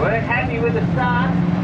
We're happy with the start.